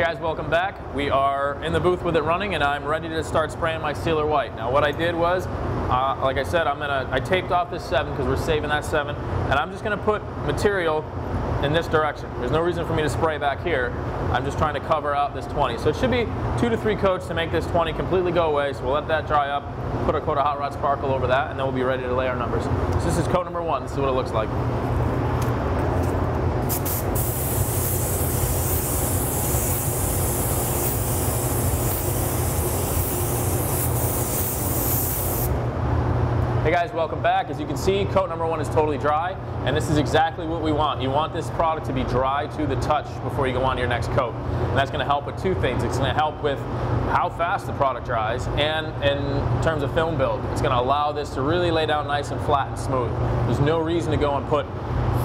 Hey guys, welcome back. We are in the booth with it running and I'm ready to start spraying my sealer white. Now what I did was, uh, like I said, I'm gonna, I taped off this seven because we're saving that seven and I'm just gonna put material in this direction. There's no reason for me to spray back here. I'm just trying to cover out this 20. So it should be two to three coats to make this 20 completely go away. So we'll let that dry up, put a coat of Hot Rod Sparkle over that, and then we'll be ready to lay our numbers. So this is coat number one. This is what it looks like. Hey guys, welcome back. As you can see, coat number one is totally dry, and this is exactly what we want. You want this product to be dry to the touch before you go on to your next coat. And that's gonna help with two things. It's gonna help with how fast the product dries, and in terms of film build, it's gonna allow this to really lay down nice and flat and smooth. There's no reason to go and put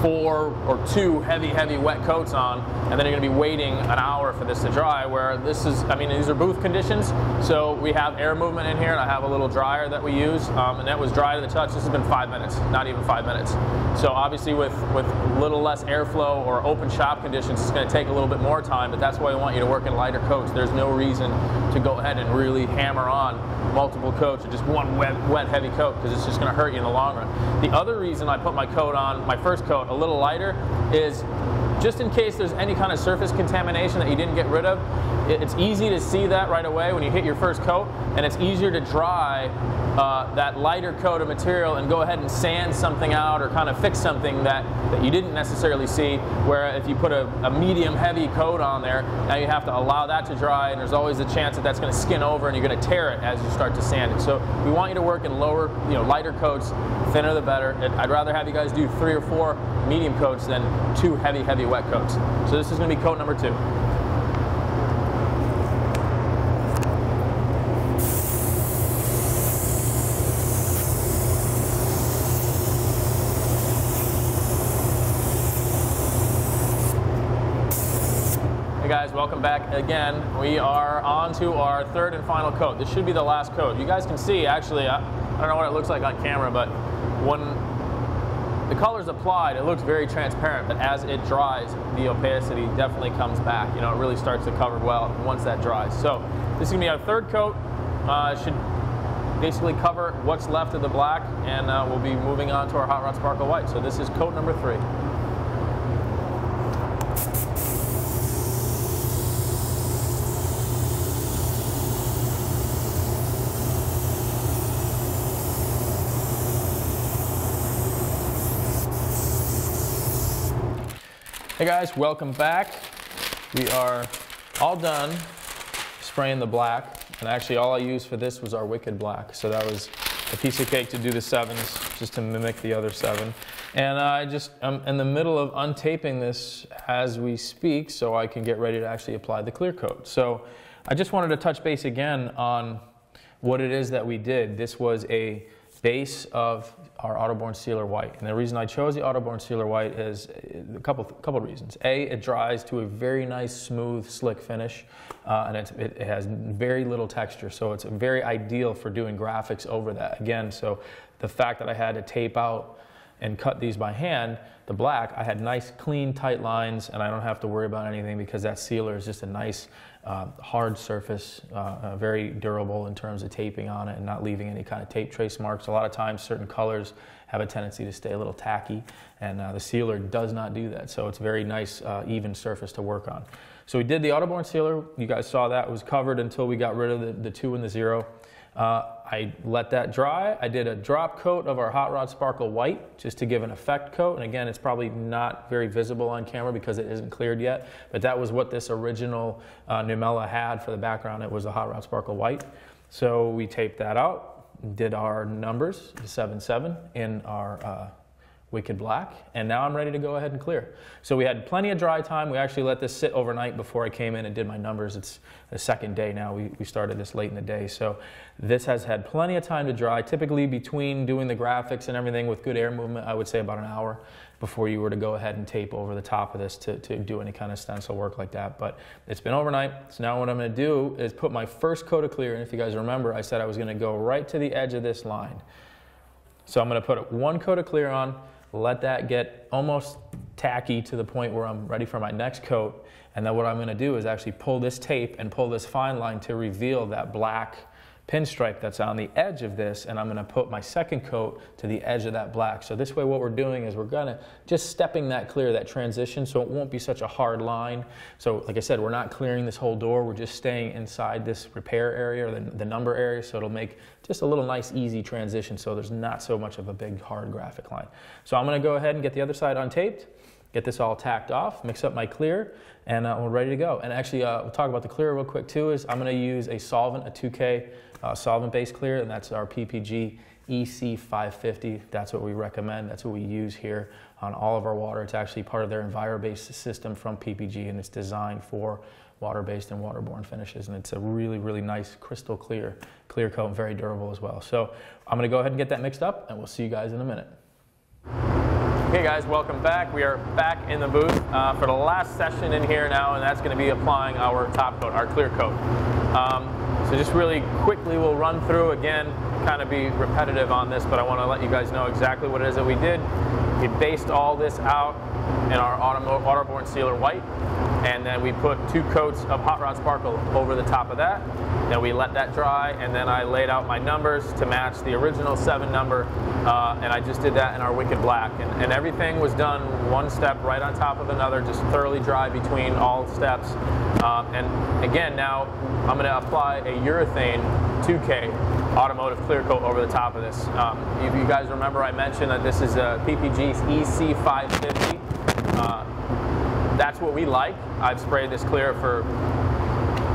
four or two heavy, heavy wet coats on, and then you're gonna be waiting an hour for this to dry, where this is, I mean, these are booth conditions, so we have air movement in here, and I have a little dryer that we use, um, and that was dry to the touch. This has been five minutes, not even five minutes. So obviously with, with little less airflow or open shop conditions, it's gonna take a little bit more time, but that's why we want you to work in lighter coats. There's no reason to go ahead and really hammer on multiple coats or just one wet, wet heavy coat, because it's just gonna hurt you in the long run. The other reason I put my coat on, my first coat, a little lighter, is just in case there's any kind of surface contamination that you didn't get rid of, it's easy to see that right away when you hit your first coat, and it's easier to dry uh, that lighter coat of material and go ahead and sand something out or kind of fix something that, that you didn't necessarily see, where if you put a, a medium heavy coat on there, now you have to allow that to dry, and there's always a chance that that's going to skin over and you're going to tear it as you start to sand it. So we want you to work in lower, you know, lighter coats, thinner the better. I'd rather have you guys do three or four medium coats than two heavy, heavy wet coats. So this is going to be coat number two. Hey guys, welcome back again. We are on to our third and final coat. This should be the last coat. You guys can see, actually, I, don't know what it looks like on camera, but when the color's applied, it looks very transparent, but as it dries, the opacity definitely comes back. You know, it really starts to cover well once that dries. So this is gonna be our third coat. Uh, should basically cover what's left of the black, and uh, we'll be moving on to our Hot Rod Sparkle White. So this is coat number three. Guys, welcome back. We are all done spraying the black, and actually all I used for this was our Wicked Black. So that was a piece of cake to do the sevens, just to mimic the other seven. And I just, I'm in the middle of untaping this as we speak so I can get ready to actually apply the clear coat. So I just wanted to touch base again on what it is that we did. This was a base of our AutoBorne Sealer White. And the reason I chose the AutoBorne Sealer White is a couple, couple reasons. A, it dries to a very nice, smooth, slick finish, uh, and it, it has very little texture, so it's very ideal for doing graphics over that. Again, so the fact that I had to tape out and cut these by hand, the black, I had nice, clean, tight lines, and I don't have to worry about anything because that sealer is just a nice, uh, hard surface, uh, uh, very durable in terms of taping on it and not leaving any kind of tape trace marks. A lot of times, certain colors have a tendency to stay a little tacky, and uh, the sealer does not do that. So it's a very nice, uh, even surface to work on. So we did the AutoBorne sealer. You guys saw that. It was covered until we got rid of the, the two and the zero. Uh, I let that dry. I did a drop coat of our Hot Rod Sparkle White just to give an effect coat. And again, it's probably not very visible on camera because it isn't cleared yet. But that was what this original uh, Numella had for the background. It was a Hot Rod Sparkle White. So we taped that out, did our numbers, 7-7 in our uh, Wicked Black, and now I'm ready to go ahead and clear. So we had plenty of dry time. We actually let this sit overnight before I came in and did my numbers. It's the second day now. We, we started this late in the day. So this has had plenty of time to dry. Typically between doing the graphics and everything with good air movement, I would say about an hour before you were to go ahead and tape over the top of this to, to do any kind of stencil work like that. But it's been overnight. So now what I'm gonna do is put my first coat of clear, and if you guys remember, I said I was gonna go right to the edge of this line. So I'm gonna put one coat of clear on, let that get almost tacky to the point where I'm ready for my next coat. And then what I'm going to do is actually pull this tape and pull this fine line to reveal that black pinstripe that's on the edge of this and I'm going to put my second coat to the edge of that black. So this way what we're doing is we're going to just stepping that clear, that transition, so it won't be such a hard line. So like I said, we're not clearing this whole door, we're just staying inside this repair area or the, the number area so it'll make just a little nice easy transition so there's not so much of a big hard graphic line. So I'm going to go ahead and get the other side untaped get this all tacked off, mix up my clear, and uh, we're ready to go. And actually, uh, we'll talk about the clear real quick too. Is I'm going to use a solvent, a 2K uh, solvent-based clear, and that's our PPG EC550. That's what we recommend. That's what we use here on all of our water. It's actually part of their EnviroBase system from PPG, and it's designed for water-based and waterborne finishes. And it's a really, really nice crystal clear, clear coat, and very durable as well. So I'm going to go ahead and get that mixed up, and we'll see you guys in a minute. Okay guys, welcome back. We are back in the booth uh, for the last session in here now, and that's going to be applying our top coat, our clear coat. Um, so just really quickly, we'll run through again, kind of be repetitive on this, but I want to let you guys know exactly what it is that we did. We based all this out in our waterborne sealer white, and then we put two coats of Hot Rod Sparkle over the top of that. Then we let that dry, and then I laid out my numbers to match the original seven number, uh, and I just did that in our Wicked Black. And, and, everything was done one step right on top of another, just thoroughly dry between all steps. Uh, and again, now I'm going to apply a urethane 2K automotive clear coat over the top of this. Um, if you guys remember, I mentioned that this is a PPG's EC550. Uh, that's what we like. I've sprayed this clear for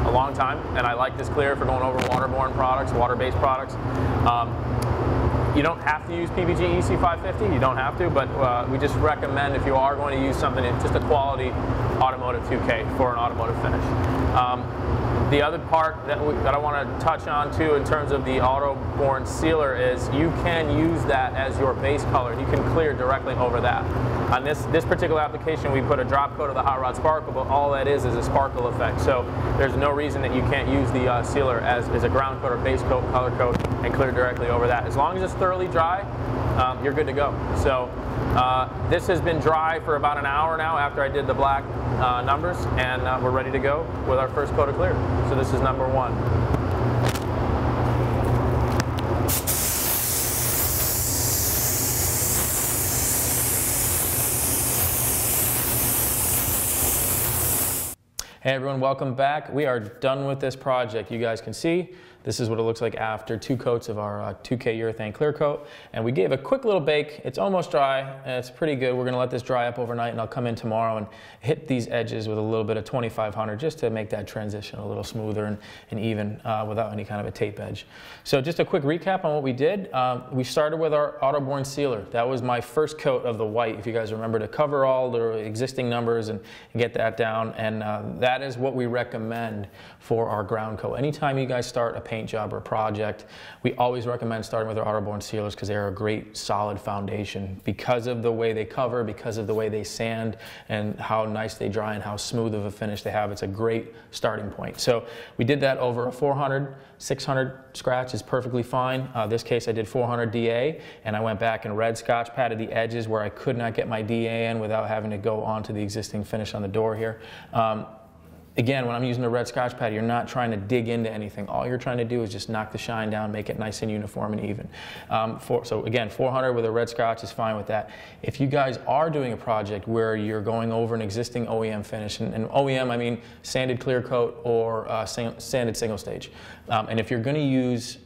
a long time, and I like this clear for going over waterborne products, water-based products. Um, you don't have to use PPG EC550, you don't have to, but uh, we just recommend if you are going to use something, just a quality automotive 2K for an automotive finish. Um, the other part that, we, that I want to touch on too in terms of the autoborne sealer is you can use that as your base color. You can clear directly over that. On this, this particular application, we put a drop coat of the Hot Rod Sparkle, but all that is is a sparkle effect. So there's no reason that you can't use the uh, sealer as, as a ground coat or base coat, color coat, and clear directly over that. As long as it's thoroughly dry, um, you're good to go. So uh, this has been dry for about an hour now after I did the black uh, numbers, and uh, we're ready to go with our first coat of clear. So this is number one. Hey everyone, welcome back. We are done with this project. You guys can see this is what it looks like after two coats of our uh, 2K urethane clear coat. And we gave a quick little bake. It's almost dry and it's pretty good. We're gonna let this dry up overnight and I'll come in tomorrow and hit these edges with a little bit of 2500 just to make that transition a little smoother and, and even uh, without any kind of a tape edge. So just a quick recap on what we did. Um, we started with our autoborne sealer. That was my first coat of the white, if you guys remember, to cover all the existing numbers and, and get that down. And uh, that is what we recommend for our ground coat. Anytime you guys start a paint job or project, we always recommend starting with our autoborne sealers because they're a great solid foundation because of the way they cover, because of the way they sand and how nice they dry and how smooth of a finish they have. It's a great starting point. So we did that over a 400, 600 scratch is perfectly fine. Uh, this case I did 400 DA and I went back and red scotch padded the edges where I could not get my DA in without having to go onto the existing finish on the door here. Um, again, when I'm using the red scotch pad, you're not trying to dig into anything. All you're trying to do is just knock the shine down, make it nice and uniform and even. Um, for, so again, 400 with a red scotch is fine with that. If you guys are doing a project where you're going over an existing OEM finish, and, and OEM I mean sanded clear coat or uh, sanded single stage, um, and if you're going to use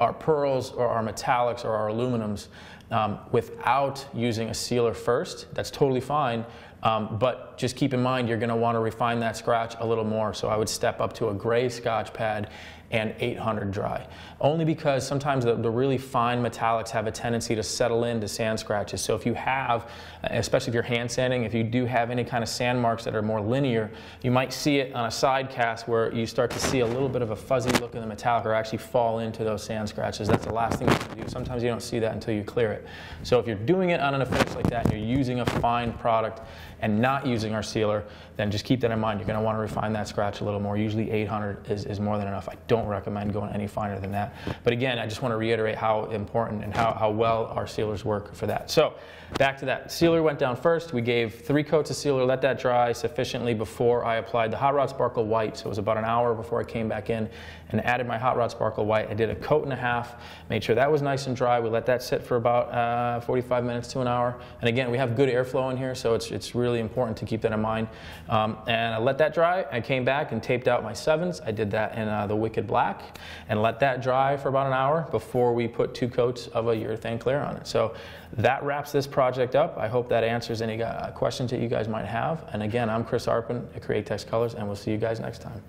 our pearls or our metallics or our aluminums um, without using a sealer first, that's totally fine. Um, but just keep in mind, you're going to want to refine that scratch a little more. So I would step up to a gray scotch pad and 800 dry. Only because sometimes the, the, really fine metallics have a tendency to settle into sand scratches. So if you have, especially if you're hand sanding, if you do have any kind of sand marks that are more linear, you might see it on a side cast where you start to see a little bit of a fuzzy look in the metallic or actually fall into those sand scratches. That's the last thing you can do. Sometimes you don't see that until you clear it. So if you're doing it on a finish like that and you're using a fine product and not using using our sealer, then just keep that in mind. You're going to want to refine that scratch a little more. Usually 800 is, is more than enough. I don't recommend going any finer than that. But again, I just want to reiterate how important and how, how well our sealers work for that. So back to that. Sealer went down first. We gave three coats of sealer, let that dry sufficiently before I applied the Hot Rod Sparkle White. So it was about an hour before I came back in and added my Hot Rod Sparkle White. I did a coat and a half, made sure that was nice and dry. We let that sit for about uh, 45 minutes to an hour. And again, we have good airflow in here, so it's, it's really important to keep that in mind. Um, and I let that dry. I came back and taped out my sevens. I did that in uh, the Wicked Black and let that dry for about an hour before we put two coats of a urethane clear on it. So that wraps this project up. I hope that answers any uh, questions that you guys might have. And again, I'm Chris Arpin at Createx Colors, and we'll see you guys next time.